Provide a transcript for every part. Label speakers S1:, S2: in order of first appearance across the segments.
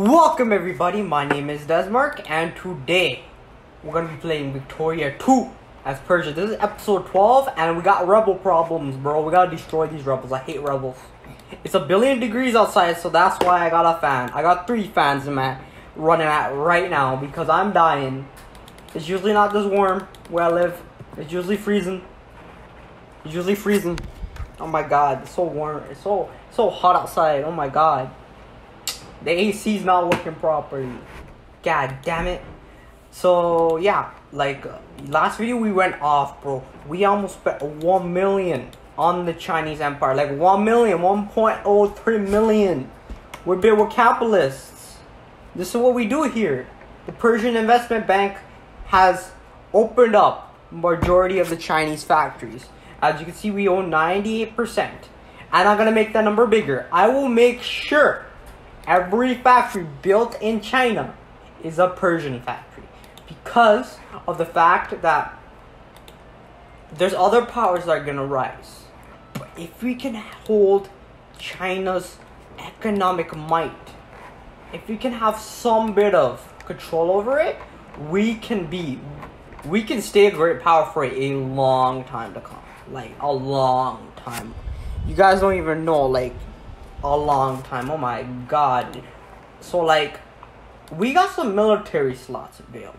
S1: Welcome everybody, my name is Dasmark and today we're gonna be playing Victoria 2 as Persia. This is episode 12 and we got rebel problems, bro. We gotta destroy these rebels. I hate rebels. It's a billion degrees outside, so that's why I got a fan. I got three fans in my running at right now because I'm dying. It's usually not this warm where I live. It's usually freezing. It's usually freezing. Oh my god, it's so warm. It's so so hot outside. Oh my god. The AC is not working properly. God damn it. So yeah, like last video we went off, bro. We almost spent one million on the Chinese Empire. Like one million, 1.03 million. We're big, we're capitalists. This is what we do here. The Persian Investment Bank has opened up majority of the Chinese factories. As you can see, we own 98%. And I'm gonna make that number bigger. I will make sure every factory built in China is a Persian factory because of the fact that there's other powers that are gonna rise. But if we can hold China's economic might, if we can have some bit of control over it, we can be, we can stay a great power for a long time to come. Like a long time. You guys don't even know, like a long time. Oh my god. So like we got some military slots available.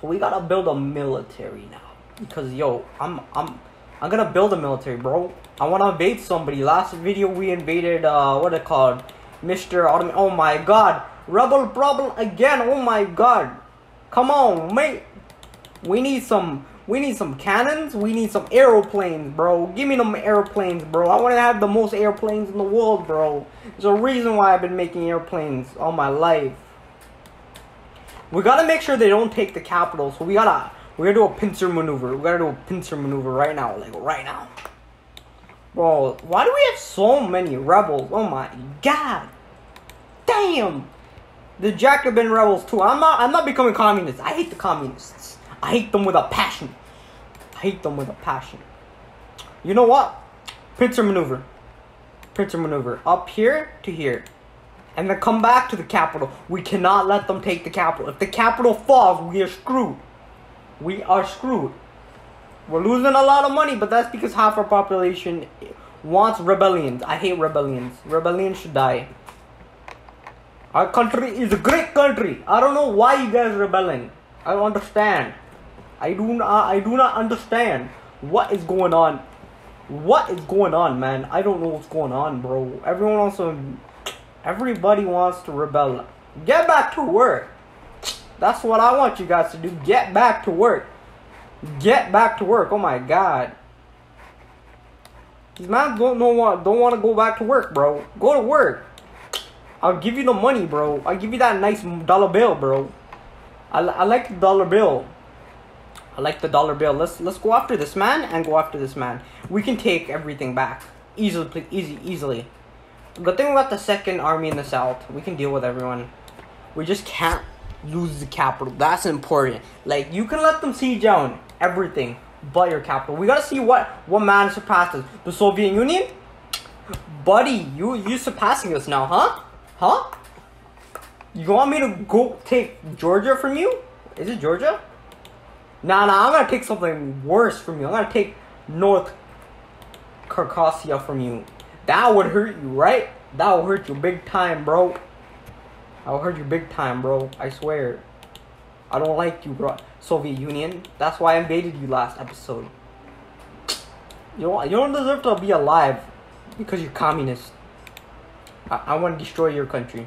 S1: So we gotta build a military now. Because yo, I'm I'm I'm gonna build a military, bro. I wanna invade somebody. Last video we invaded uh what it called? Mr. Ottoman oh my god. Rebel problem again, oh my god. Come on, mate. We need some we need some cannons. We need some aeroplanes, bro. Give me them airplanes, bro. I want to have the most airplanes in the world, bro. There's a reason why I've been making airplanes all my life. We gotta make sure they don't take the capital, so we gotta we gotta do a pincer maneuver. We gotta do a pincer maneuver right now, like right now. Bro, why do we have so many rebels? Oh my god. Damn. The Jacobin rebels too. I'm not I'm not becoming communist. I hate the communists. I hate them with a passion. Hate them with a passion. You know what? Pincer maneuver. Pincer maneuver. Up here to here. And then come back to the capital. We cannot let them take the capital. If the capital falls, we are screwed. We are screwed. We're losing a lot of money, but that's because half our population wants rebellions. I hate rebellions. Rebellions should die. Our country is a great country. I don't know why you guys are rebelling. I don't understand. I do not I do not understand what is going on. What is going on, man? I don't know what's going on, bro. Everyone to everybody wants to rebel. Get back to work. That's what I want you guys to do. Get back to work. Get back to work. Oh my god. These man don't know what don't want to go back to work, bro. Go to work. I'll give you the money, bro. I'll give you that nice dollar bill, bro. I, I like the dollar bill. I like the dollar bill. Let's let's go after this man and go after this man. We can take everything back easily, easy, easily. Good thing about the second army in the south. We can deal with everyone. We just can't lose the capital. That's important. Like you can let them siege down everything but your capital. We gotta see what what man surpasses the Soviet Union. Buddy, you you surpassing us now, huh? Huh? You want me to go take Georgia from you? Is it Georgia? Nah, nah, I'm gonna take something worse from you. I'm gonna take North Caucasia from you. That would hurt you, right? That will hurt you big time, bro. I will hurt you big time, bro. I swear. I don't like you, bro. Soviet Union. That's why I invaded you last episode. You don't, you don't deserve to be alive because you're communist. I, I want to destroy your country.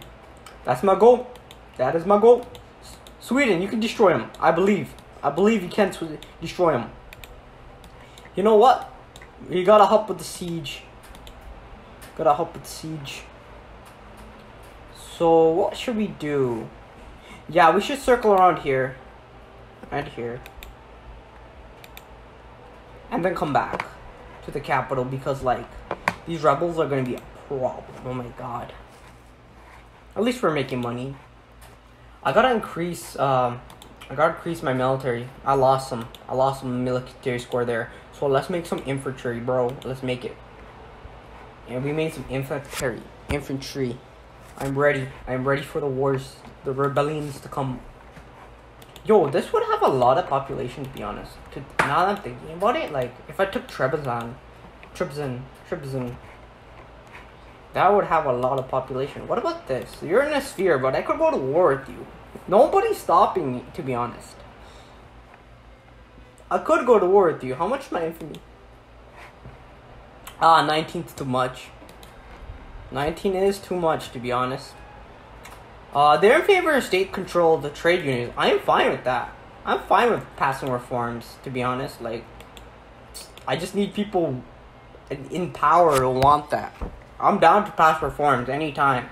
S1: That's my goal. That is my goal. S- Sweden, you can destroy them. I believe. I believe you can destroy him. You know what? You gotta help with the siege. Gotta help with the siege. So, what should we do? Yeah, we should circle around here. And here. And then come back to the capital because, like, these rebels are gonna be a problem. Oh my god. At least we're making money. I gotta increase, um, I gotta increase my military. I lost some. I lost some military score there. So let's make some infantry, bro. Let's make it. And we made some infantry. Infantry. I'm ready. I'm ready for the wars, the rebellions to come. Yo, this would have a lot of population to be honest. To, now that I'm thinking about it, like if I took Trebizond, Trebizond, Trebizond, that would have a lot of population. What about this? You're in a sphere, but I could go to war with you. Nobody's stopping me, to be honest. I could go to war with you. How much my infamy? Ah, 19's too much. 19 is too much, to be honest. Uh, they're in favor of state control. The trade unions. I am fine with that. I'm fine with passing reforms, to be honest. Like, I just need people in power to want that. I'm down to pass reforms anytime.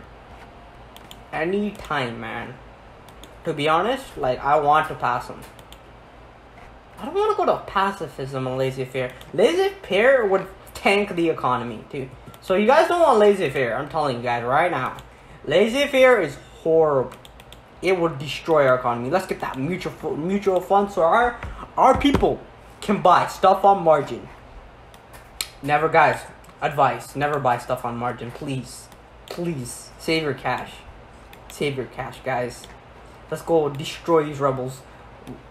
S1: Anytime, man. To be honest, like, I want to pass them. I don't want to go to pacifism and laissez-faire. Laissez-faire would tank the economy, too. So you guys don't want laissez-faire. I'm telling you guys right now. Laissez-faire is horrible. It would destroy our economy. Let's get that mutual mutual fund so our our people can buy stuff on margin. Never, guys. Advice: Never buy stuff on margin, please. Please save your cash. Save your cash, guys. Let's go destroy these rebels.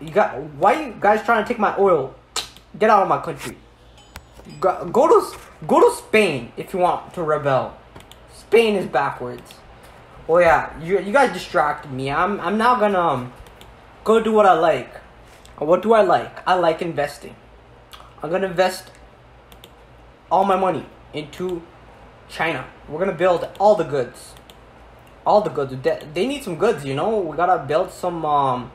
S1: You got why you guys trying to take my oil? Get out of my country. Go, go to go to Spain if you want to rebel. Spain is backwards. Oh yeah, you you guys distracted me. I'm I'm now gonna um, go do what I like. What do I like? I like investing. I'm gonna invest all my money into China. We're gonna build all the goods. All the goods. They need some goods, you know. We gotta build some um,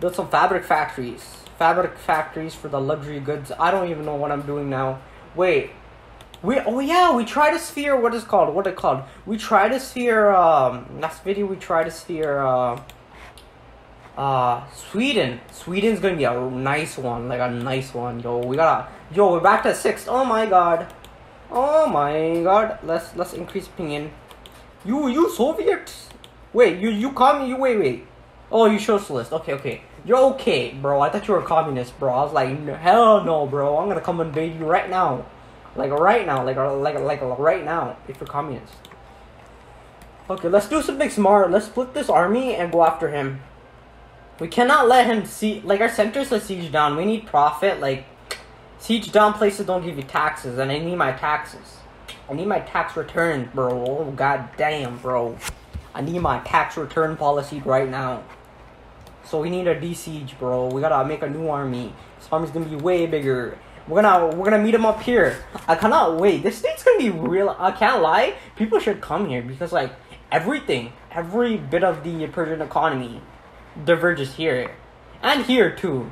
S1: build some fabric factories. Fabric factories for the luxury goods. I don't even know what I'm doing now. Wait, we oh yeah, we tried a sphere. What is called? What it called? We tried a sphere. Um, last video we tried a sphere. Uh, uh, Sweden. Sweden's gonna be a nice one, like a nice one. Yo, we gotta. Yo, we're back to six. Oh my god. Oh my god. Let's let's increase opinion. You you Soviets. Wait, you you me? You wait wait. Oh, you socialist. Okay okay. You're okay, bro. I thought you were a communist, bro. I was like, hell no, bro. I'm gonna come invade you right now. Like right now, like like like right now, if you're communist. Okay, let's do something smart. Let's split this army and go after him. We cannot let him see like our centers are siege down. We need profit. Like siege down places don't give you taxes, and I need my taxes. I need my tax return, bro. Oh god damn, bro. I need my tax return policy right now. So we need a de-siege, bro. We gotta make a new army. This army's gonna be way bigger. We're gonna we're gonna meet him up here. I cannot wait. This state's gonna be real. I can't lie. People should come here because like everything, every bit of the Persian economy diverges here, and here too,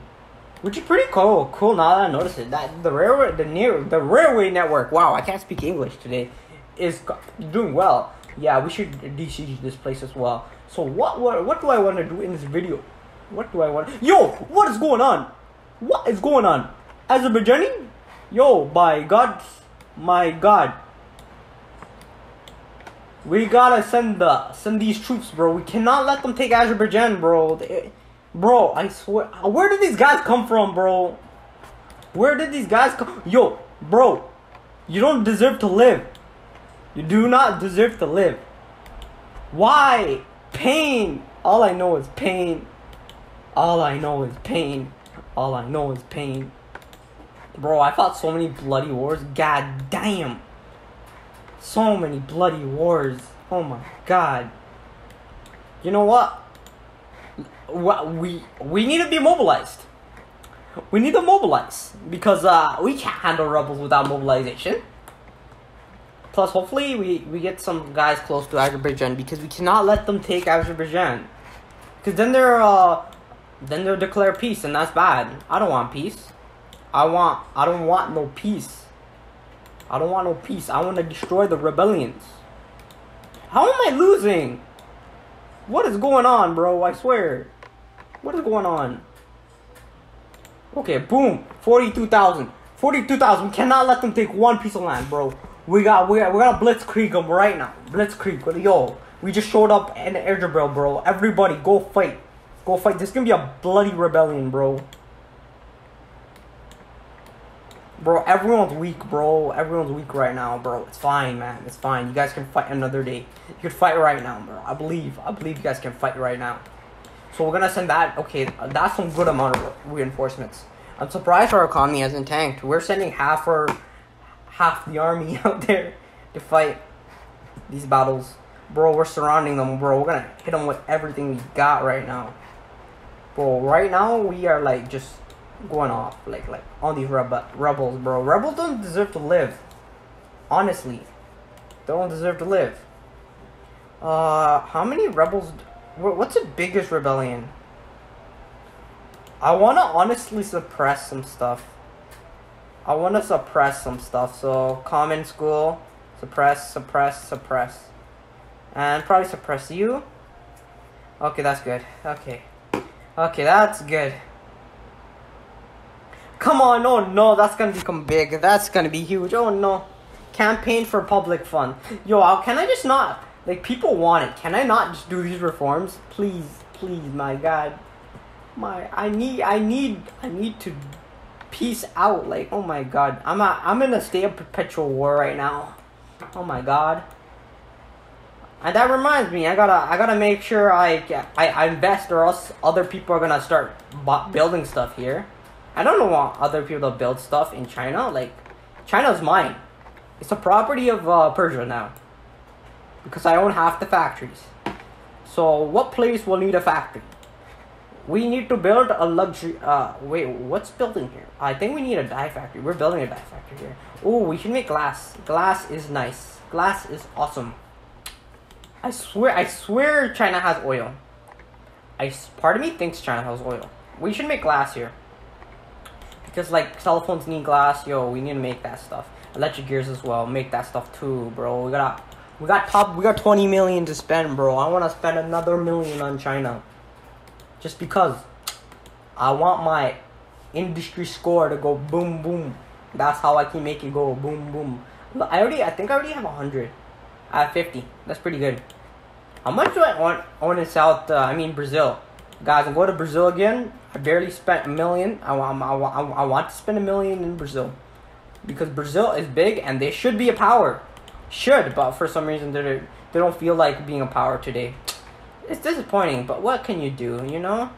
S1: which is pretty cool. Cool now that I notice it. That the railway, the near the railway network. Wow, I can't speak English today. Is doing well. Yeah, we should de-siege this place as well. So what what what do I want to do in this video? What do I want? Yo, what is going on? What is going on? Azerbaijani? Yo, by God, my God. We gotta send the send these troops, bro. We cannot let them take Azerbaijan, bro. They, bro, I swear. Where did these guys come from, bro? Where did these guys come? Yo, bro, you don't deserve to live. You do not deserve to live. Why? Pain. All I know is pain. All I know is pain. All I know is pain. Bro, I fought so many bloody wars. God damn. So many bloody wars. Oh my god. You know what? We we need to be mobilized. We need to mobilize because uh, we can't handle rebels without mobilization. Plus, hopefully, we, we get some guys close to Azerbaijan because we cannot let them take Azerbaijan. Because then they're uh, then they'll declare peace, and that's bad. I don't want peace. I want I don't want no peace. I don't want no peace. I want to destroy the rebellions. How am I losing? What is going on, bro? I swear. What is going on? Okay, boom. 42,000. 42,000. We cannot let them take one piece of land, bro. We got we got, we got to blitzkrieg them right now. Blitzkrieg. Yo, we just showed up in Erzurum, bro. Everybody, go fight. Go fight. This is gonna be a bloody rebellion, bro. Bro, everyone's weak, bro. Everyone's weak right now, bro. It's fine, man. It's fine. You guys can fight another day. You can fight right now, bro. I believe. I believe you guys can fight right now. So we're gonna send that. Okay, that's some good amount of reinforcements. I'm surprised our economy hasn't tanked. We're sending half our half the army out there to fight these battles. Bro, we're surrounding them, bro. We're gonna hit them with everything we got right now. Bro, right now we are like just going off like like on these rebe- rebels, bro. Rebels don't deserve to live. Honestly, they don't deserve to live. Uh, how many rebels? What's the biggest rebellion? I wanna honestly suppress some stuff. I wanna suppress some stuff. So common school, suppress, suppress, suppress, and probably suppress you. Okay, that's good. Okay, okay, that's good. Come on, oh no, that's gonna become big. That's gonna be huge. Oh no. Campaign for public fund. Yo, can I just not like people want it. Can I not just do these reforms? Please, please, my god. My I need I need I need to peace out. Like, oh my god. I'm a, I'm in a state of perpetual war right now. Oh my god. And that reminds me, I gotta I gotta make sure I I, I invest or else other people are gonna start building stuff here. I don't want other people to build stuff in China. Like, China's mine. It's a property of uh, Persia now. Because I own half the factories. So, what place will need a factory? We need to build a luxury. Uh, wait, what's building here? I think we need a dye factory. We're building a dye factory here. Oh, we should make glass. Glass is nice. Glass is awesome. I swear, I swear China has oil. I, part of me thinks China has oil. We should make glass here. Because like cell phones need glass, yo, we need to make that stuff. Electric gears as well, make that stuff too, bro. We got we got top we got 20 million to spend, bro. I want to spend another million on China. Just because I want my industry score to go boom boom. That's how I can make it go boom boom. I already I think I already have 100. I have 50. That's pretty good. How much do I want own in South uh, I mean Brazil? Guys, I'm going to Brazil again. I barely spent a million. I, I, I, I want to spend a million in Brazil. Because Brazil is big and they should be a power. Should, but for some reason they they don't feel like being a power today. It's disappointing, but what can you do, you know?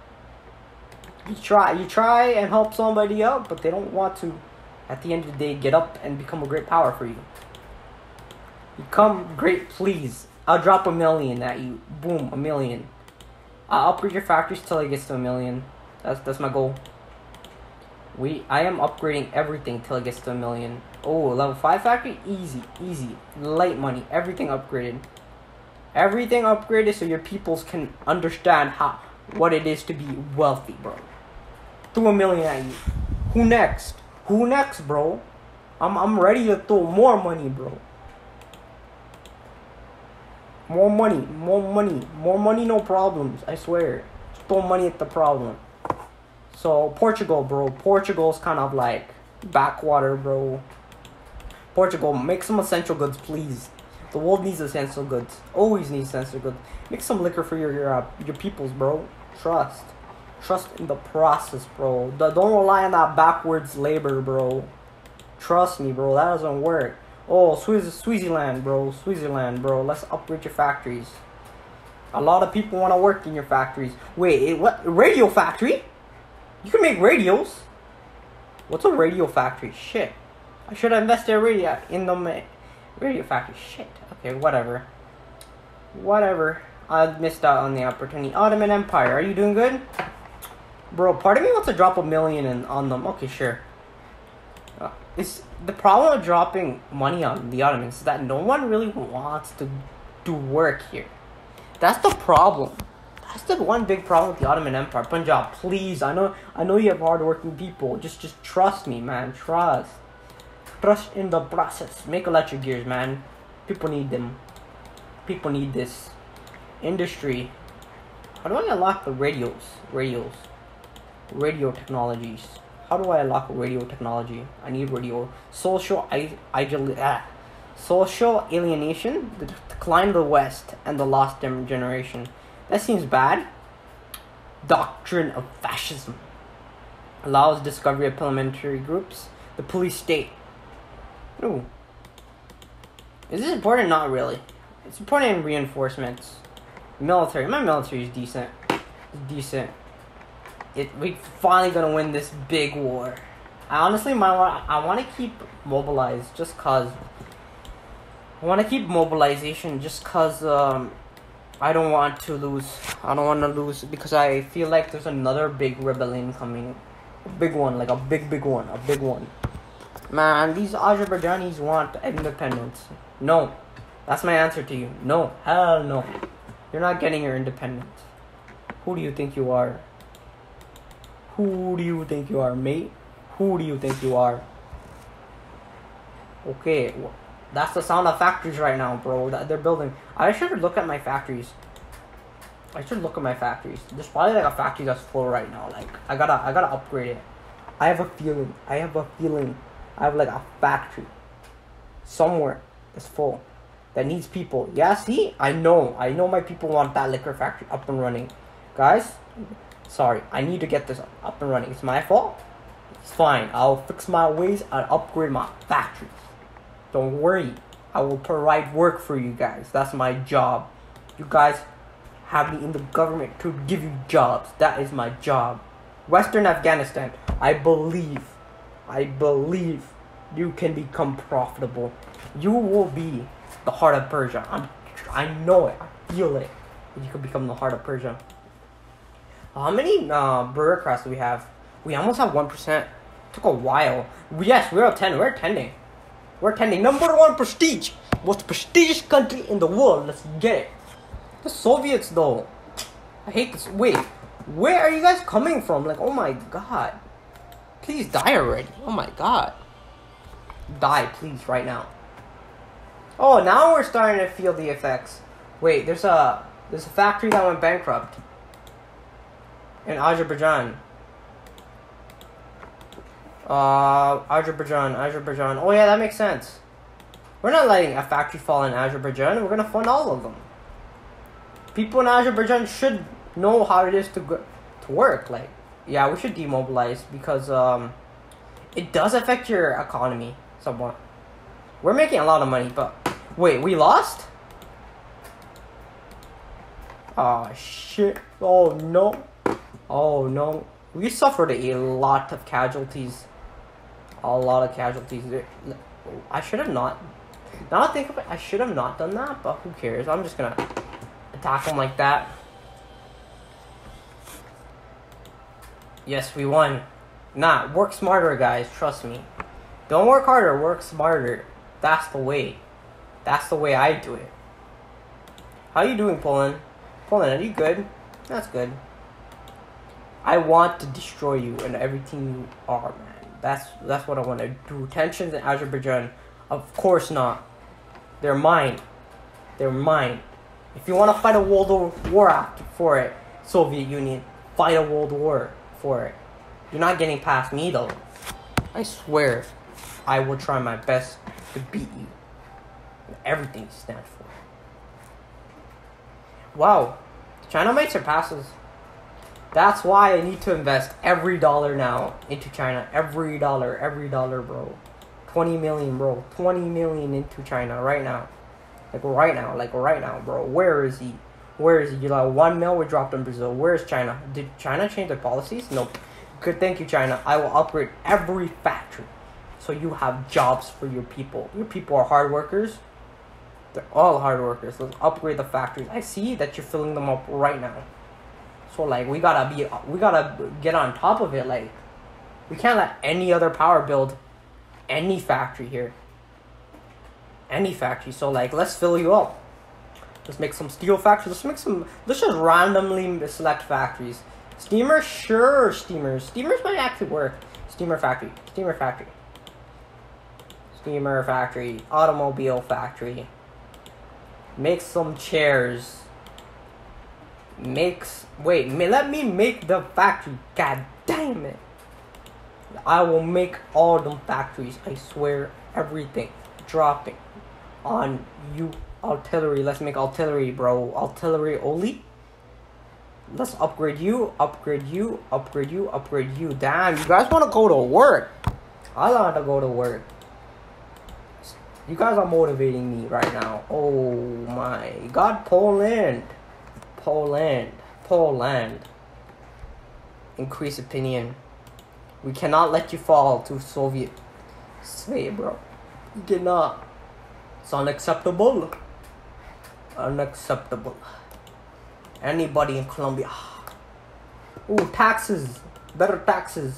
S1: You try, you try and help somebody out, but they don't want to, at the end of the day, get up and become a great power for you. Become great, please. I'll drop a million at you. Boom, a million. I'll upgrade your factories till it gets to a million. That's that's my goal. We I am upgrading everything till it gets to a million. Oh, level five factory, easy, easy, light money, everything upgraded. Everything upgraded so your peoples can understand how what it is to be wealthy, bro. Throw a million at you. Who next? Who next, bro? I'm I'm ready to throw more money, bro. More money, more money, more money, no problems. I swear. throw money at the problem. So Portugal, bro. Portugal's kind of like backwater, bro. Portugal, make some essential goods, please. The world needs essential goods. Always needs essential goods. Make some liquor for your your, uh, your peoples, bro. Trust. Trust in the process, bro. Don't rely on that backwards labor, bro. Trust me, bro. That doesn't work. Oh, Swiss Switzerland, bro. Switzerland, bro. Let's upgrade your factories. A lot of people want to work in your factories. Wait, what? Radio factory? You can make radios. What's a radio factory? Shit. I should have invested radio in the radio factory. Shit. Okay, whatever. Whatever. I missed out on the opportunity. Ottoman Empire. Are you doing good? Bro, part of me wants to drop a million in, on them. Okay, sure. Uh, it's the problem of dropping money on the Ottomans is that no one really wants to do work here. That's the problem. That's the one big problem with the Ottoman Empire. Punjab, please. I know I know you have hardworking people. Just just trust me, man. Trust. Trust in the process. Make electric gears, man. People need them. People need this. Industry. How do I unlock the radios? Radios. Radio technologies. How do I unlock radio technology? I need radio. Social I, ah. Social alienation, the decline of the West, and the lost generation. That seems bad. Doctrine of fascism allows discovery of parliamentary groups. The police state. Ooh. Is this important? Not really. It's important in reinforcements. Military. My military is decent. Decent. It we finally gonna win this big war. I honestly might want. I want to keep mobilized just cause. I want to keep mobilization just cause um, I don't want to lose. I don't want to lose because I feel like there's another big rebellion coming, a big one, like a big big one, a big one. Man, these Azerbaijanis want independence. No, that's my answer to you. No, hell no. You're not getting your independence. Who do you think you are? Who do you think you are, mate? Who do you think you are? Okay, that's the sound of factories right now, bro. That they're building. I should look at my factories. I should look at my factories. There's probably like a factory that's full right now. Like I gotta, I gotta upgrade it. I have a feeling. I have a feeling. I have like a factory somewhere that's full that needs people. Yeah, see, I know. I know my people want that liquor factory up and running, guys. Sorry, I need to get this up and running. It's my fault. It's fine. I'll fix my ways and upgrade my factories. Don't worry. I will provide work for you guys. That's my job. You guys have me in the government to give you jobs. That is my job. Western Afghanistan, I believe, I believe you can become profitable. You will be the heart of Persia. I'm, I know it. I feel it. You can become the heart of Persia. How many uh, bureaucrats do we have? We almost have 1%. Took a while. Yes, we're at 10. We're attending. We're attending number one prestige. Most prestigious country in the world. Let's get it. The Soviets, though. I hate this. Wait, where are you guys coming from? Like, oh my god. Please die already. Oh my god. Die, please, right now. Oh, now we're starting to feel the effects. Wait, there's a there's a factory that went bankrupt in Azerbaijan. Uh, Azerbaijan, Azerbaijan. Oh yeah, that makes sense. We're not letting a factory fall in Azerbaijan. We're gonna fund all of them. People in Azerbaijan should know how it is to go, to work. Like, yeah, we should demobilize because um, it does affect your economy somewhat. We're making a lot of money, but wait, we lost. Oh shit! Oh no! Oh no! We suffered a lot of casualties a lot of casualties. I should have not. Now I think of it, I should have not done that, but who cares? I'm just gonna attack them like that. Yes, we won. Nah, work smarter, guys. Trust me. Don't work harder. Work smarter. That's the way. That's the way I do it. How are you doing, Poland? Poland, are you good? That's good. I want to destroy you and everything you are. That's that's what I want to do. Tensions in Azerbaijan, of course not. They're mine. They're mine. If you want to fight a world war for it, Soviet Union, fight a world war for it. You're not getting past me though. I swear, I will try my best to beat you. Everything you stand for. Wow, China might surpass us. That's why I need to invest every dollar now into China. Every dollar, every dollar, bro. 20 million, bro. 20 million into China right now. Like right now, like right now, bro. Where is he? Where is he? You like one mil we dropped in Brazil. Where is China? Did China change their policies? Nope. Good, thank you, China. I will upgrade every factory so you have jobs for your people. Your people are hard workers. They're all hard workers. Let's upgrade the factories. I see that you're filling them up right now. So like we gotta be we gotta get on top of it. Like we can't let any other power build any factory here. Any factory. So like let's fill you up. Let's make some steel factories. Let's make some. Let's just randomly select factories. Steamer, sure, steamers. Steamers might actually work. Steamer factory. Steamer factory. Steamer factory. Automobile factory. Make some chairs makes wait let me make the factory god damn it i will make all the factories i swear everything dropping on you artillery let's make artillery bro artillery only let's upgrade you upgrade you upgrade you upgrade you damn you guys want to go to work I want to go to work. You guys are motivating me right now. Oh my god, Poland. Poland. Poland. Increase opinion. We cannot let you fall to Soviet sway, bro. You cannot. It's unacceptable. Unacceptable. Anybody in Colombia. Ooh, taxes. Better taxes.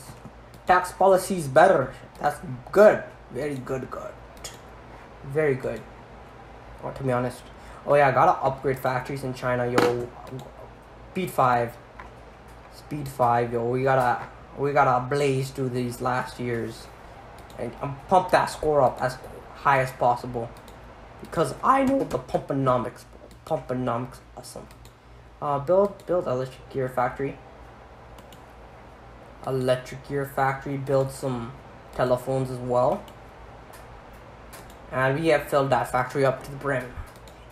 S1: Tax policies better. That's good. Very good, good. Very good. Well, to be honest. Oh yeah, I gotta upgrade factories in China, yo. Speed 5. Speed 5, yo. We gotta we gotta blaze through these last years. And, and pump that score up as high as possible. Because I know the pumponomics. Pumponomics awesome. Uh, build build electric gear factory. Electric gear factory. Build some telephones as well. And we have filled that factory up to the brim.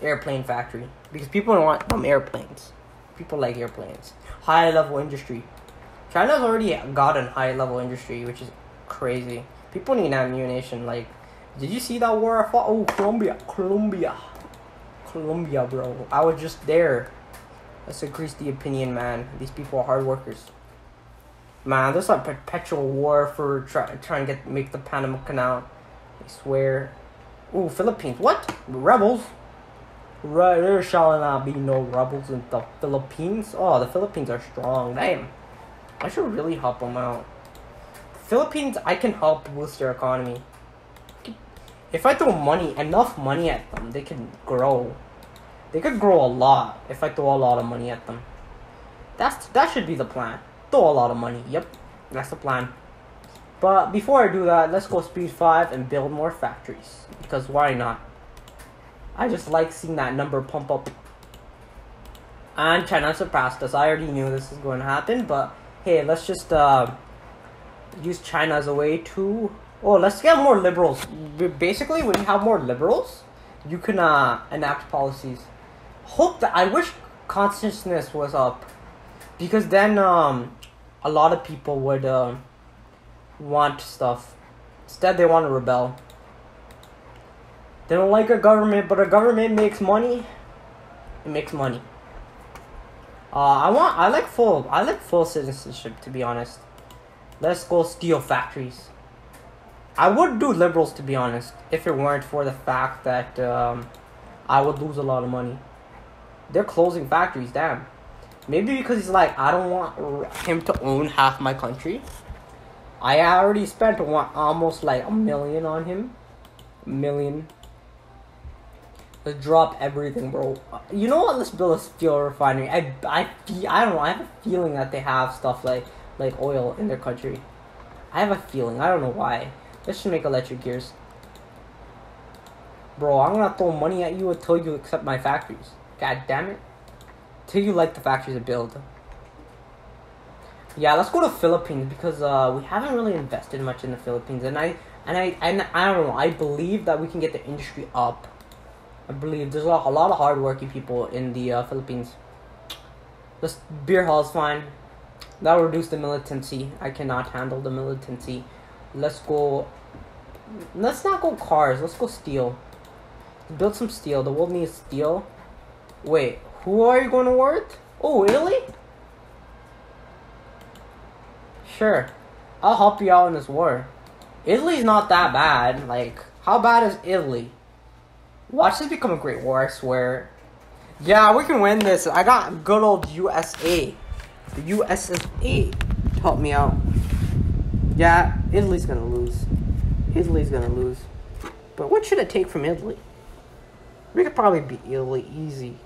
S1: Airplane factory. Because people want them airplanes. People like airplanes. High level industry. China's already got gotten high level industry, which is crazy. People need ammunition. Like, did you see that war I fought? Oh, Colombia. Colombia. Colombia, bro. I was just there. Let's increase the opinion, man. These people are hard workers. Man, there's a perpetual war for try, trying to get make the Panama Canal. I swear. Ooh, Philippines. What? Rebels? Right, there shall not be no rebels in the Philippines. Oh, the Philippines are strong. Damn. I should really help them out. Philippines, I can help boost their economy. If I throw money, enough money at them, they can grow. They could grow a lot if I throw a lot of money at them. That's that should be the plan. Throw a lot of money. Yep, that's the plan. But before I do that, let's go speed 5 and build more factories. Because why not? I just like seeing that number pump up. And China surpassed us. I already knew this was going to happen, but hey, let's just uh, use China as a way to... Oh, let's get more liberals. Basically, when you have more liberals, you can uh, enact policies. Hope that... I wish consciousness was up. Because then um, a lot of people would... Uh, want stuff. Instead, they want to rebel. They don't like a government, but a government makes money. It makes money. Uh, I want. I like full. I like full citizenship. To be honest, let's go steel factories. I would do liberals to be honest, if it weren't for the fact that um, I would lose a lot of money. They're closing factories. Damn. Maybe because he's like, I don't want him to own half my country. I already spent one, almost like a million on him. A million. Let's drop everything, bro. You know what? Let's build a steel refinery. I, I, I don't know. I have a feeling that they have stuff like like oil in their country. I have a feeling. I don't know why. Let's just make electric gears. Bro, I'm gonna throw money at you until you accept my factories. God damn it. Till you like the factories I build. Yeah, let's go to Philippines because uh, we haven't really invested much in the Philippines, and I and I and I don't know. I believe that we can get the industry up. I believe there's a lot, a lot of hardworking people in the uh, Philippines. This beer hall is fine. That'll reduce the militancy. I cannot handle the militancy. Let's go. Let's not go cars. Let's go steel. Build some steel. The world needs steel. Wait, who are you going to war with? Oh, Italy? Sure. I'll help you out in this war. Italy's not that bad. Like, how bad is Italy? Watch this become a great war, I swear. Yeah, we can win this. I got good old USA. The USSA help me out. Yeah, Italy's gonna lose. Italy's gonna lose. But what should it take from Italy? We could probably beat Italy easy.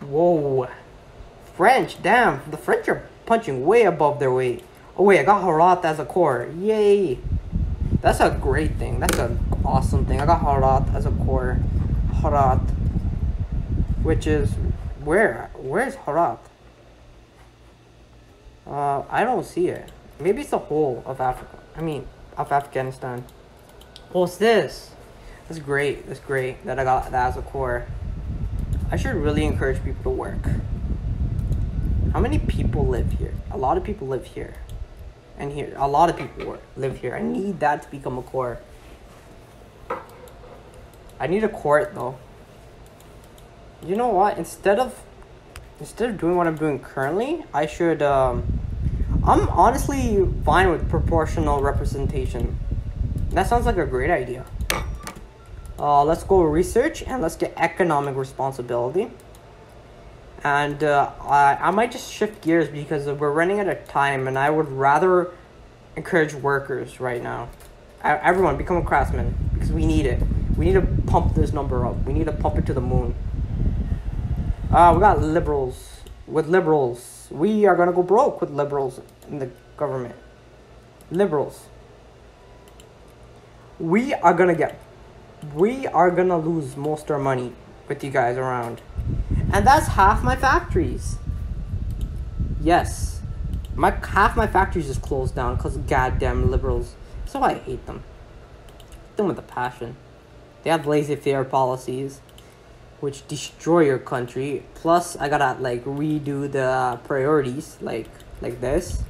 S1: Whoa. French, damn. The French are punching way above their weight. Oh wait, I got Herat as a core. Yay! That's a great thing. That's an awesome thing. I got Herat as a core. Herat. Which is... Where? Where's Herat? Uh, I don't see it. Maybe it's the whole of Africa. I mean, of Afghanistan. What's this? That's great. That's great that I got that as a core. I should really encourage people to work. How many people live here? A lot of people live here. And here. A lot of people live here. I need that to become a core. I need a court though. You know what? Instead of instead of doing what I'm doing currently, I should um I'm honestly fine with proportional representation. That sounds like a great idea. Uh, let's go research and let's get economic responsibility. And uh, I, I might just shift gears because we're running out of time and I would rather encourage workers right now. Everyone, become a craftsman because we need it. We need to pump this number up. We need to pump it to the moon. Uh, we got liberals. With liberals, we are gonna go broke with liberals in the government. Liberals. We are gonna get. We are gonna lose most of our money with you guys around. And that's half my factories. Yes. My half my factories just closed down because goddamn liberals. So I hate them. them with a passion. They have laissez-faire policies, which destroy your country. Plus, I gotta like redo the priorities, like like this.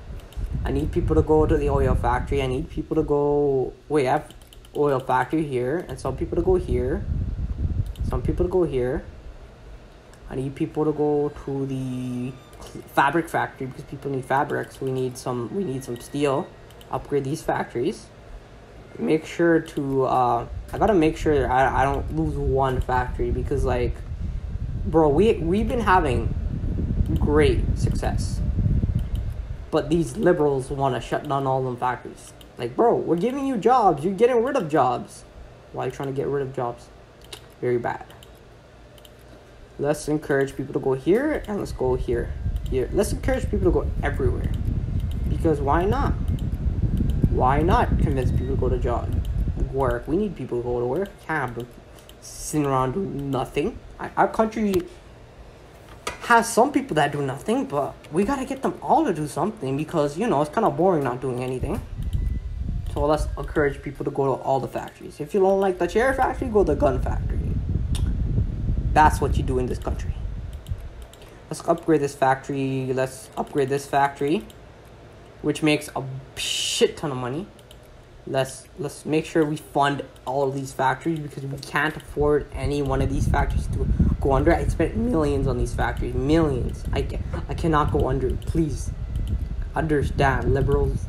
S1: I need people to go to the oil factory. I need people to go. Wait, I have oil factory here, and some people to go here. Some people to go here. I need people to go to the fabric factory because people need fabrics. We need some. We need some steel. Upgrade these factories. Make sure to. Uh, I gotta make sure I, I don't lose one factory because like, bro, we we've been having great success, but these liberals want to shut down all them factories. Like, bro, we're giving you jobs. You're getting rid of jobs. Why are you trying to get rid of jobs? Very bad. Let's encourage people to go here and let's go here. Here. Let's encourage people to go everywhere. Because why not? Why not convince people to go to job work? We need people to go to work. Can't sitting around doing nothing. Our country has some people that do nothing, but we gotta get them all to do something because you know it's kind of boring not doing anything. So let's encourage people to go to all the factories. If you don't like the chair factory, go to the gun factory. That's what you do in this country. Let's upgrade this factory. Let's upgrade this factory, which makes a shit ton of money. Let's let's make sure we fund all these factories because we can't afford any one of these factories to go under. I spent millions on these factories, millions. I I cannot go under. Please understand, liberals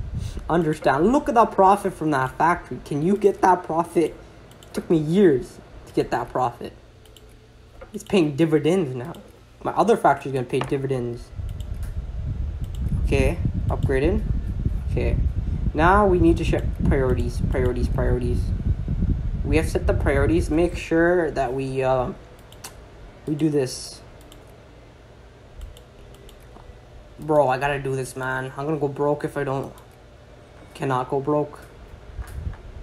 S1: understand. Look at the profit from that factory. Can you get that profit? It took me years to get that profit. It's paying dividends now. My other factory is gonna pay dividends. Okay, upgraded. Okay, now we need to set priorities, priorities, priorities. We have set the priorities. Make sure that we uh, we do this. Bro, I gotta do this, man. I'm gonna go broke if I don't cannot go broke.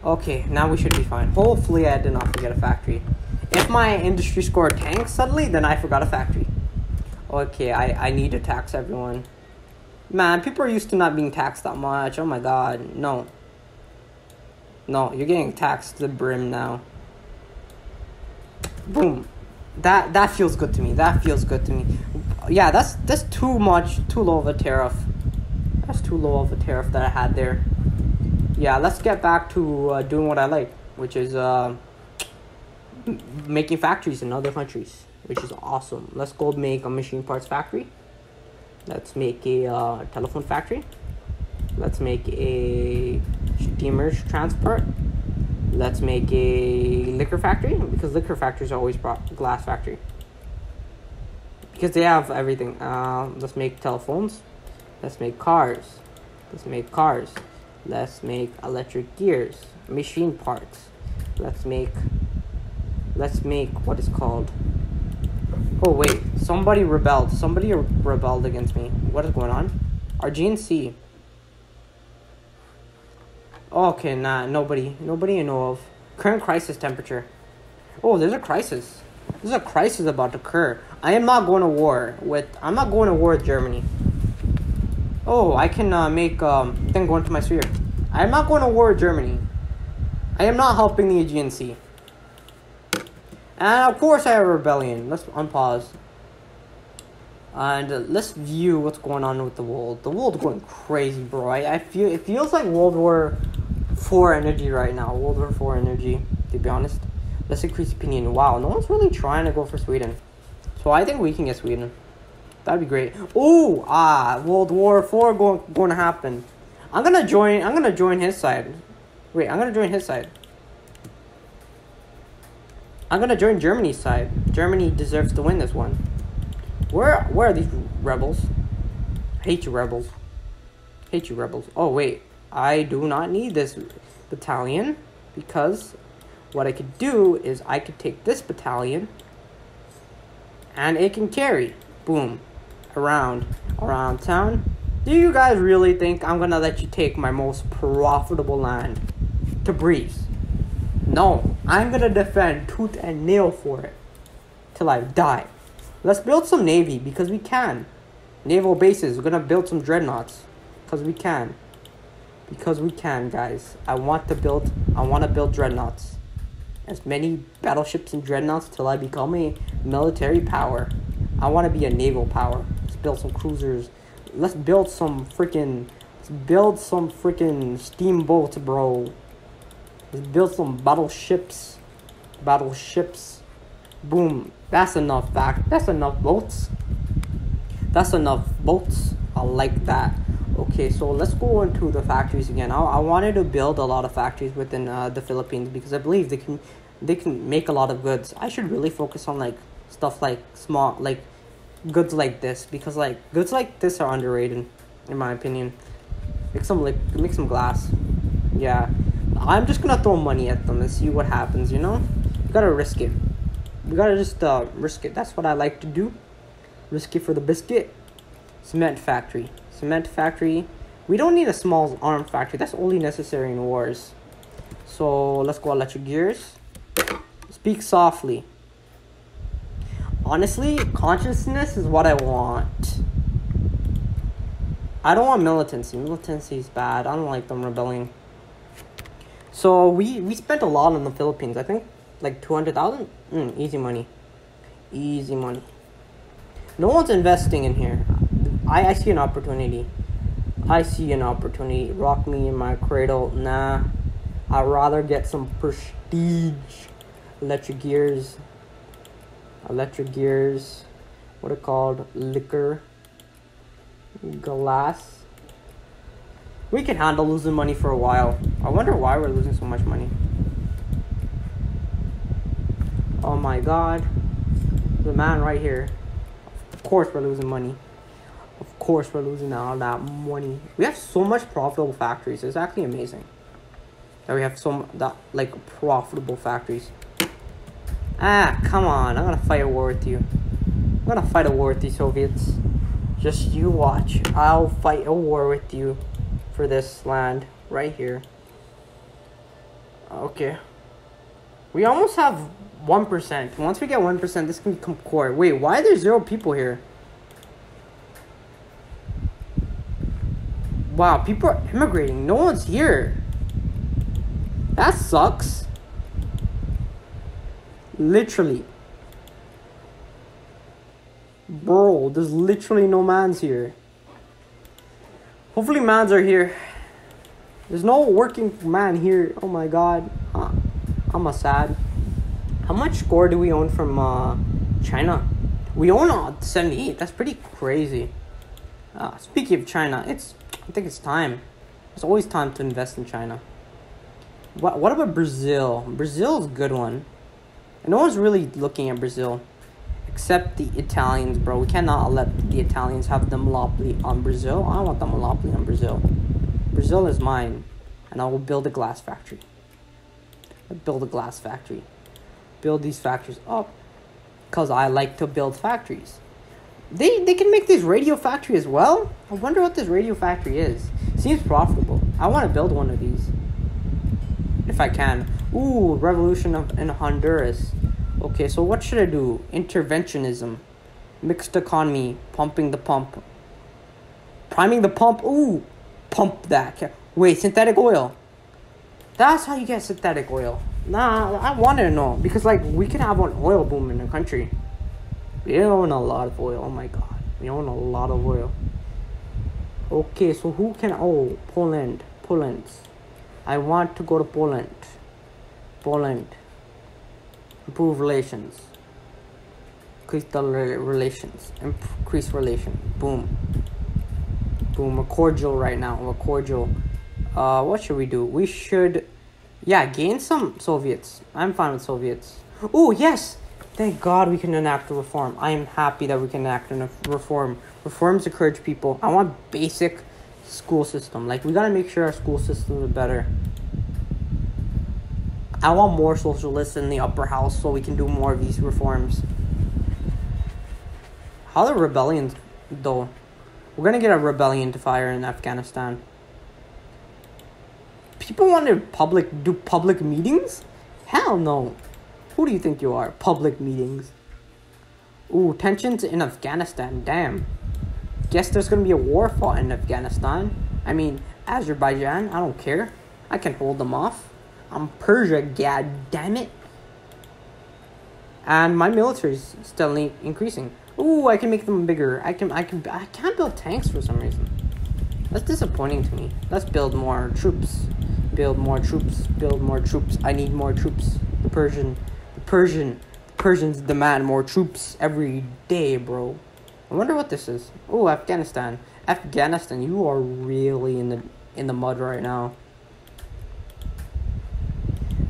S1: Okay, now we should be fine. Hopefully I did not forget a factory. If my industry score tanks suddenly, then I forgot a factory. Okay, I, I need to tax everyone. Man, people are used to not being taxed that much. Oh my god, no. No, you're getting taxed to the brim now. Boom. That that feels good to me. That feels good to me. Yeah, that's that's too much, too low of a tariff. That's too low of a tariff that I had there yeah, let's get back to uh, doing what I like, which is uh, making factories in other countries, which is awesome. Let's go make a machine parts factory. Let's make a uh, telephone factory. Let's make a steamer transport. Let's make a liquor factory because liquor factories are always brought glass factory because they have everything. Uh, let's make telephones. Let's make cars. Let's make cars. Let's make electric gears, machine parts. Let's make, let's make what is called. Oh wait, somebody rebelled. Somebody rebelled against me. What is going on? Our GNC. okay, nah, nobody. Nobody I know of. Current crisis temperature. Oh, there's a crisis. There's a crisis about to occur. I am not going to war with. I'm not going to war with Germany. Oh, I can uh, make um, thing go into my sphere. I'm not going to war with Germany. I am not helping the Aegean Sea. And of course I have rebellion. Let's unpause. And uh, let's view what's going on with the world. The world's going crazy, bro. I, I feel it feels like World War Four energy right now. World War Four energy, to be honest. Let's increase opinion. Wow, no one's really trying to go for Sweden. So I think we can get Sweden. That'd be great. Oh, ah, World War Four going going to happen. I'm gonna join. I'm gonna join his side. Wait, I'm gonna join his side. I'm gonna join Germany's side. Germany deserves to win this one. Where where are these rebels? I hate you rebels. I hate you rebels. Oh wait, I do not need this battalion because what I could do is I could take this battalion and it can carry. Boom. Around around town. Do you guys really think I'm gonna let you take my most profitable land Tabriz? No, I'm gonna defend tooth and nail for it till I die. Let's build some navy because we can. Naval bases. We're gonna build some dreadnoughts because we can. Because we can, guys. I want to build. I want to build dreadnoughts. As many battleships and dreadnoughts till I become a military power. I want to be a naval power. Let's build some cruisers. Let's build some freaking. Let's build some freaking steamboats, bro. Build some battleships. Battleships. Boom. That's enough fact. That's enough boats. That's enough boats. I like that. Okay, so let's go into the factories again. I, I wanted to build a lot of factories within uh, the Philippines because I believe they can they can make a lot of goods. I should really focus on like stuff like small like goods like this because like goods like this are underrated in my opinion. Make some like make some glass. Yeah. I'm just gonna throw money at them and see what happens, you know? You gotta risk it. You gotta just uh, risk it. That's what I like to do. Risk it for the biscuit. Cement factory. Cement factory. We don't need a small arm factory. That's only necessary in wars. So let's go electric gears. Speak softly. Honestly, consciousness is what I want. I don't want militancy. Militancy is bad. I don't like them rebelling. So we we spent a lot on the Philippines. I think like two hundred thousand. Mm, easy money, easy money. No one's investing in here. I I see an opportunity. I see an opportunity. Rock me in my cradle. Nah, I'd rather get some prestige. Electric gears. Electric gears. What are called? Liquor. Glass. We can handle losing money for a while. I wonder why we're losing so much money. Oh my god. The man right here. Of course we're losing money. Of course we're losing all that money. We have so much profitable factories. It's actually amazing. That we have some that like profitable factories. Ah, come on. I'm gonna fight a war with you. I'm gonna fight a war with the Soviets. Just you watch. I'll fight a war with you for this land right here. Okay. We almost have 1%. Once we get 1%, this can become core. Wait, why are there zero people here? Wow, people are immigrating. No one's here. That sucks. Literally. Bro, there's literally no mans here. Hopefully mans are here. There's no working man here. Oh my god. Uh, I'm a sad. How much score do we own from uh, China? We own uh, 78. That's pretty crazy. Uh, speaking of China, it's I think it's time. It's always time to invest in China. What what about Brazil? Brazil's a good one. And no one's really looking at Brazil. Except the Italians, bro. We cannot let the Italians have the monopoly on Brazil. I want the monopoly on Brazil. Brazil is mine. And I will build a glass factory. I'll build a glass factory. Build these factories up. Because I like to build factories. They, they can make this radio factory as well? I wonder what this radio factory is. Seems profitable. I want to build one of these. If I can. Ooh, revolution of in Honduras. Okay, so what should I do? Interventionism. Mixed economy. Pumping the pump. Priming the pump. Ooh. Pump that. Wait, synthetic oil. That's how you get synthetic oil. Nah, I want to know. Because, like, we can have an oil boom in the country. We own a lot of oil. Oh my god. We own a lot of oil. Okay, so who can oh Poland. Poland. I want to go to Poland. Poland. Improve relations. Increase the relations. Increase relation. Boom. Boom. We're cordial right now. We're cordial. Uh, what should we do? We should, yeah, gain some Soviets. I'm fine with Soviets. Oh yes, thank God we can enact a reform. I am happy that we can enact a reform. Reforms encourage people. I want basic school system. Like we gotta make sure our school system is better. I want more socialists in the upper house so we can do more of these reforms. How the rebellions though? We're gonna get a rebellion to fire in Afghanistan. People want to public do public meetings? Hell no. Who do you think you are? Public meetings. Ooh, tensions in Afghanistan. Damn. Guess there's gonna be a war fought in Afghanistan. I mean, Azerbaijan, I don't care. I can hold them off. I'm Persia, god damn it. And my military is steadily increasing. Ooh, I can make them bigger. I can, I can, I can't build tanks for some reason. That's disappointing to me. Let's build more troops. Build more troops. Build more troops. I need more troops. The Persian, the Persian, the Persians demand more troops every day, bro. I wonder what this is. Oh, Afghanistan. Afghanistan, you are really in the in the mud right now.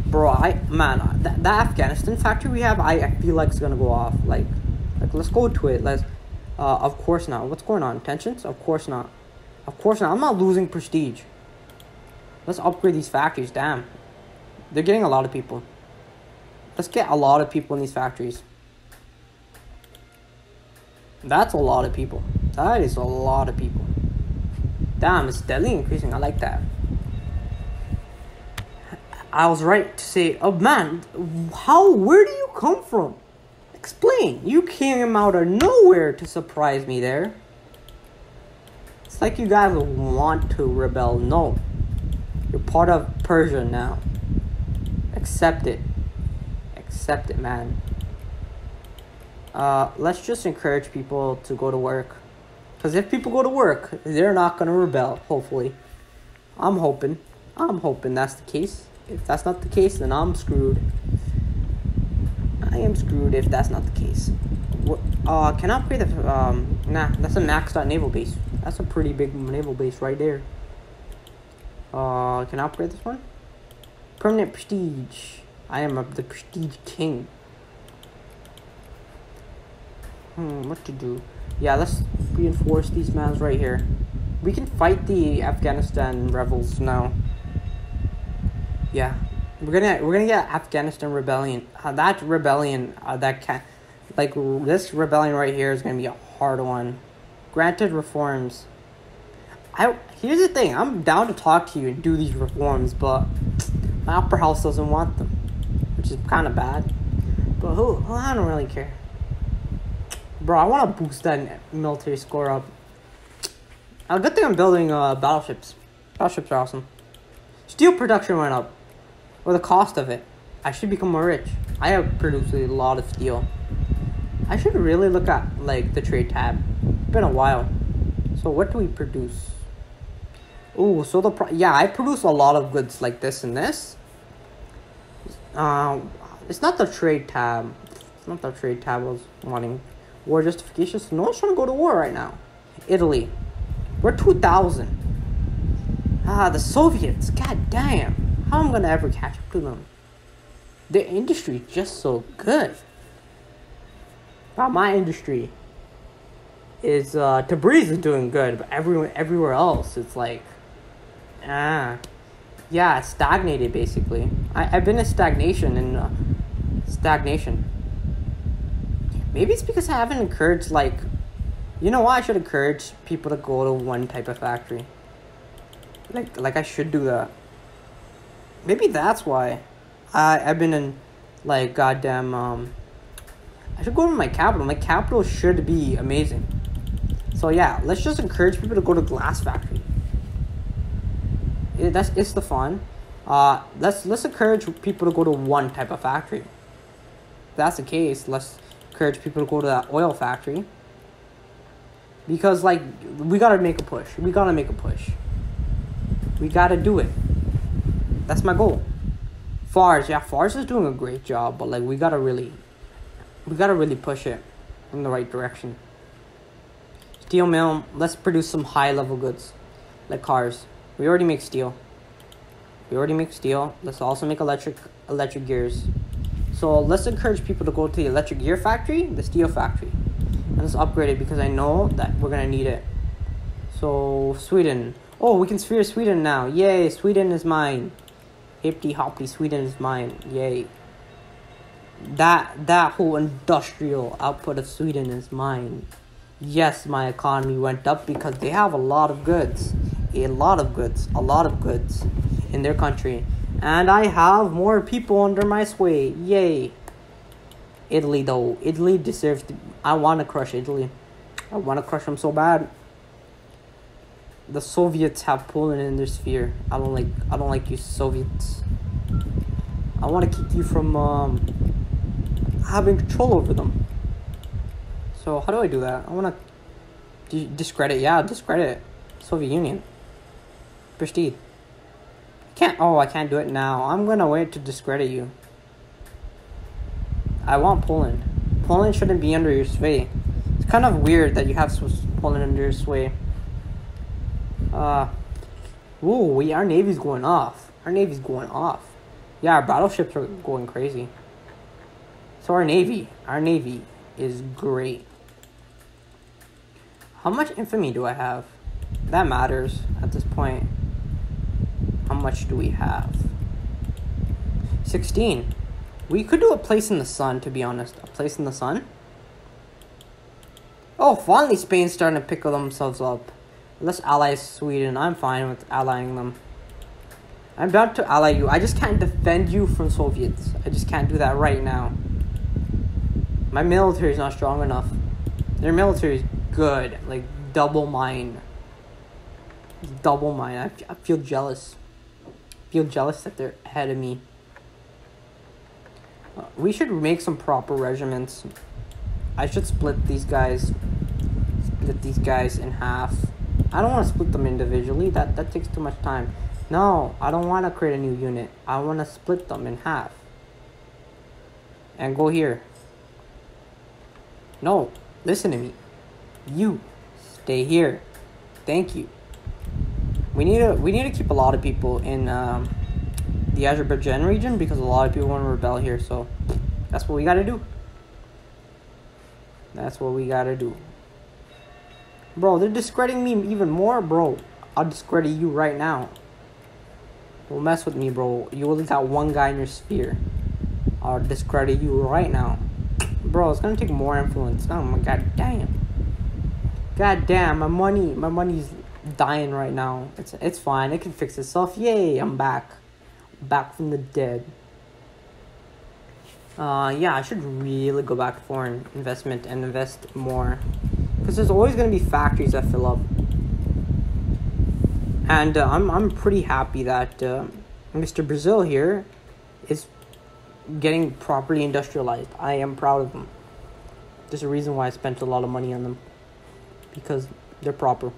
S1: Bro, I man, that, that Afghanistan factory we have, I, I feel like it's gonna go off. Like, like let's go to it. Let's. Uh, of course not. What's going on? Tensions? Of course not. Of course not. I'm not losing prestige. Let's upgrade these factories. Damn, they're getting a lot of people. Let's get a lot of people in these factories. That's a lot of people. That is a lot of people. Damn, it's steadily increasing. I like that. I was right to say, oh man, how, where do you come from? Explain. You came out of nowhere to surprise me there. It's like you guys want to rebel. No. You're part of Persia now. Accept it. Accept it, man. Uh, let's just encourage people to go to work. Because if people go to work, they're not going to rebel, hopefully. I'm hoping. I'm hoping that's the case. If that's not the case, then I'm screwed. I am screwed if that's not the case. What, uh, can I upgrade the, um, nah, that's a maxed out naval base. That's a pretty big naval base right there. Uh, can I upgrade this one? Permanent prestige. I am a, the prestige king. Hmm, what to do? Yeah, let's reinforce these mans right here. We can fight the Afghanistan rebels now. Yeah, we're gonna we're gonna get Afghanistan rebellion. Uh, that rebellion, uh, that can, like this rebellion right here is gonna be a hard one. Granted reforms. I here's the thing. I'm down to talk to you and do these reforms, but my upper house doesn't want them, which is kind of bad. But who? who I don't really care. Bro, I want to boost that military score up. A good thing I'm building uh, battleships. Battleships are awesome. Steel production went up. Or the cost of it. I should become more rich. I have produced a lot of steel. I should really look at like the trade tab. Been a while. So what do we produce? Oh, so the pro- yeah, I produce a lot of goods like this and this. Uh, it's not the trade tab. It's not the trade tab I was wanting. War justification. So no one's trying to go to war right now. Italy. We're 2000. Ah, the Soviets. God damn. How am I to ever catch up to them? The industry is just so good. But my industry is, uh, Tabriz is doing good, but everyone, everywhere else, it's like, ah. Yeah, stagnated basically. I, I've been in stagnation and uh, stagnation. Maybe it's because I haven't encouraged like you know why I should encourage people to go to one type of factory. Like like I should do that. Maybe that's why I I've been in like goddamn um I should go to my capital. My capital should be amazing. So yeah, let's just encourage people to go to glass factory. It, that's it's the fun. Uh, let's let's encourage people to go to one type of factory. If that's the case, let's encourage people to go to that oil factory. Because like we gotta make a push. We gotta make a push. We gotta do it. That's my goal. Fars, yeah, Fars is doing a great job, but like we gotta really we gotta really push it in the right direction. Steel mill, let's produce some high level goods. Like cars. We already make steel. We already make steel. Let's also make electric electric gears. So let's encourage people to go to the electric gear factory, the steel factory. And let's upgrade it because I know that we're gonna need it. So Sweden. Oh, we can sphere Sweden now. Yay, Sweden is mine. Hippity hoppity, Sweden is mine. Yay. That that whole industrial output of Sweden is mine. Yes, my economy went up because they have a lot of goods. A lot of goods. A lot of goods in their country. And I have more people under my sway. Yay. Italy though. Italy deserves to I wanna crush Italy. I wanna crush them so bad. The Soviets have Poland in their sphere. I don't like I don't like you Soviets. I wanna keep you from um having control over them. So how do I do that? I wanna discredit yeah, discredit Soviet Union. Prestige. Can't. Oh, I can't do it now. I'm gonna wait to discredit you. I want Poland. Poland shouldn't be under your sway. It's kind of weird that you have Poland under your sway. Uh. Ooh, we our navy's going off. Our navy's going off. Yeah, our battleships are going crazy. So our navy, our navy is great. How much infamy do I have? That matters at this point. How much do we have? 16. We could do a place in the sun, to be honest. A place in the sun? Oh, finally Spain's starting to pick themselves up. Let's ally Sweden. I'm fine with allying them. I'm about to ally you. I just can't defend you from Soviets. I just can't do that right now. My military is not strong enough. Their military is good. Like, double mine. Double mine. I, I feel jealous feel jealous that they're ahead of me. Uh, we should make some proper regiments. I should split these guys. Split these guys in half. I don't want to split them individually. That that takes too much time. No, I don't want to create a new unit. I want to split them in half. And go here. No, listen to me. You stay here. Thank you we need to we need to keep a lot of people in um, the Azerbaijan region because a lot of people want to rebel here. So that's what we got to do. That's what we got to do. Bro, they're discrediting me even more, bro. I'll discredit you right now. Don't mess with me, bro. You only got one guy in your sphere. I'll discredit you right now. Bro, it's gonna take more influence. Oh my god damn. God damn, my money, my money's dying right now. It's it's fine. It can fix itself. Yay! I'm back, back from the dead. Uh, yeah, I should really go back to foreign investment and invest more, because there's always gonna be factories that fill up. And uh, I'm I'm pretty happy that uh, Mr. Brazil here is getting properly industrialized. I am proud of them. There's a reason why I spent a lot of money on them, because they're proper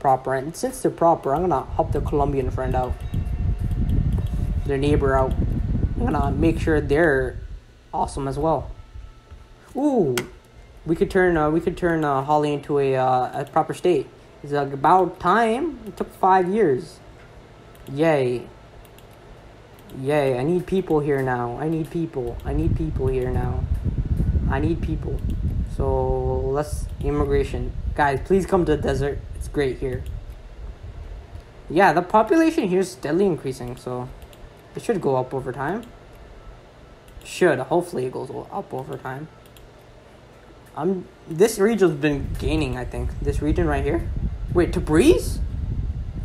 S1: proper. And since they're proper, I'm gonna help their Colombian friend out, their neighbor out. I'm gonna make sure they're awesome as well. Ooh, we could turn uh, we could turn uh, Holly into a uh, a proper state. It's like about time. It took five years. Yay. Yay, I need people here now. I need people. I need people here now. I need people. So let's immigration. Guys, please come to the desert It's great here. Yeah, the population here is steadily increasing, so it should go up over time. Should. Hopefully it goes up over time. Um, this region's been gaining, I think. This region right here. Wait, Tabriz?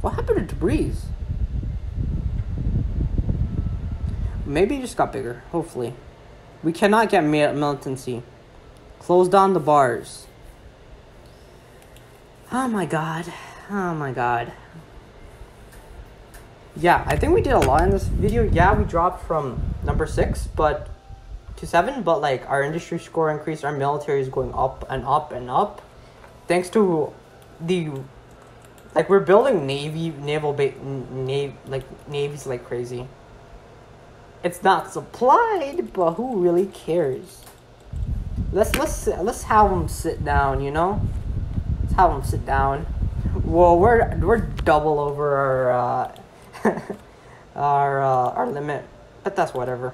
S1: What happened to Tabriz? Maybe it just got bigger, hopefully. We cannot get militancy. Close down the bars. Oh my god. Oh my god. Yeah, I think we did a lot in this video. Yeah, we dropped from number 6 but to 7, but like our industry score increased, our military is going up and up and up. thanks to the like we're building navy naval ba- navy like navies like crazy. It's not supplied, but who really cares? Let's let's let's have them sit down. You know, let's have them sit down. Well, we're we're double over our uh, our uh, our limit, but that's whatever.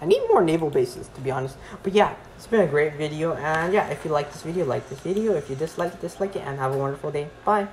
S1: I need more naval bases to be honest. But yeah, it's been a great video, and yeah, if you like this video, like this video. If you dislike it, dislike it, and have a wonderful day. Bye.